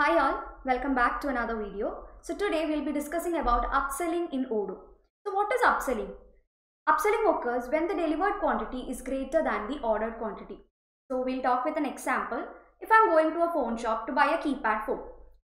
Hi all, welcome back to another video. So today we'll be discussing about upselling in Odoo. So what is upselling? Upselling occurs when the delivered quantity is greater than the ordered quantity. So we'll talk with an example. If I'm going to a phone shop to buy a keypad phone.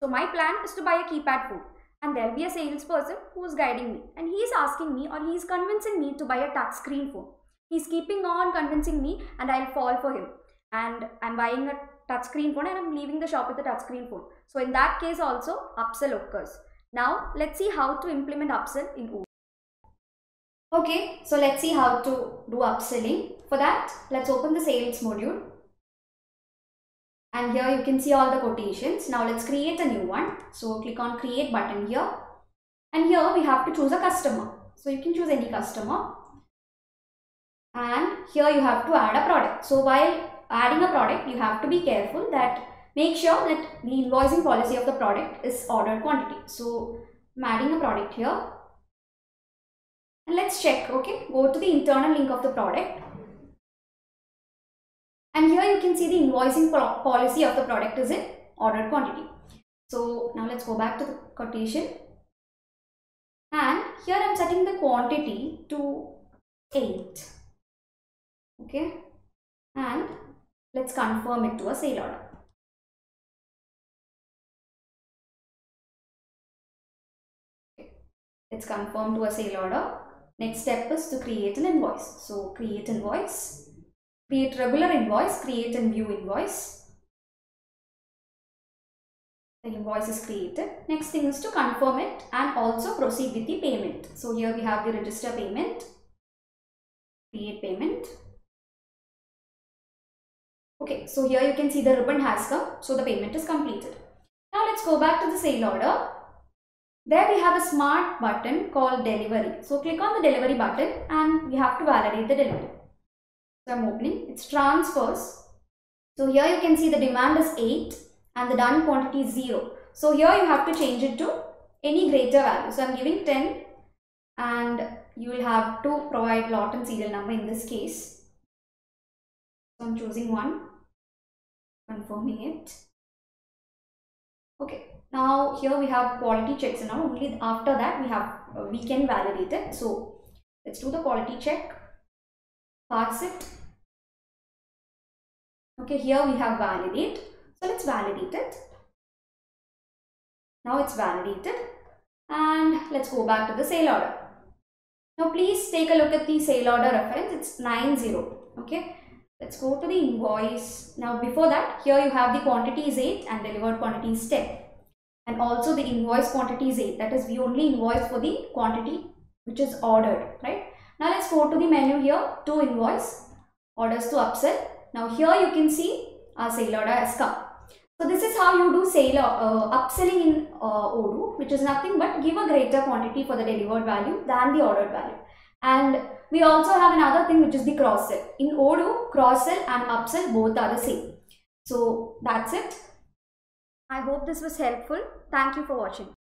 So my plan is to buy a keypad phone and there'll be a salesperson who's guiding me and he's asking me or he's convincing me to buy a touchscreen phone. He's keeping on convincing me and I'll fall for him. And I'm buying a touchscreen phone and I'm leaving the shop with a touchscreen phone. So in that case also upsell occurs. Now let's see how to implement upsell in Odoo. Okay, so let's see how to do upselling. For that, let's open the sales module. And here you can see all the quotations. Now let's create a new one. So click on create button here. And here we have to choose a customer. So you can choose any customer. And here you have to add a product. So while adding a product, you have to be careful that make sure that the invoicing policy of the product is ordered quantity. So I'm adding a product here. And let's check, okay? Go to the internal link of the product. And here you can see the invoicing policy of the product is in ordered quantity. So now let's go back to the quotation. And here I'm setting the quantity to 8. Okay. And let's confirm it to a sale order. Let's confirm to a sale order. Next step is to create an invoice. So create invoice, create regular invoice, create and view invoice. The invoice is created. Next thing is to confirm it and also proceed with the payment. So here we have the register payment, create payment. Okay, so here you can see the ribbon has come. So the payment is completed. Now let's go back to the sale order. There we have a smart button called delivery. So click on the delivery button and we have to validate the delivery. So I'm opening, it's transfers. So here you can see the demand is 8 and the done quantity is 0. So here you have to change it to any greater value. So I'm giving 10 and you will have to provide lot and serial number in this case. So I'm choosing one, confirming it. Okay, now here we have quality checks and only after that we have uh, we can validate it. So let's do the quality check, parse it. Okay, here we have validate. So let's validate it. Now it's validated and let's go back to the sale order. Now please take a look at the sale order reference. It's 90. Okay. Let's go to the invoice. Now before that, here you have the quantity is 8 and delivered quantity is 10. And also the invoice quantity is 8. That is we only invoice for the quantity which is ordered. Right. Now let's go to the menu here to invoice orders to upsell. Now here you can see our sale order has come. So this is how you do sale uh, upselling in uh, Odoo which is nothing but give a greater quantity for the delivered value than the ordered value. And we also have another thing which is the cross sell. In Odoo, cross sell and upsell both are the same. So that's it. I hope this was helpful. Thank you for watching.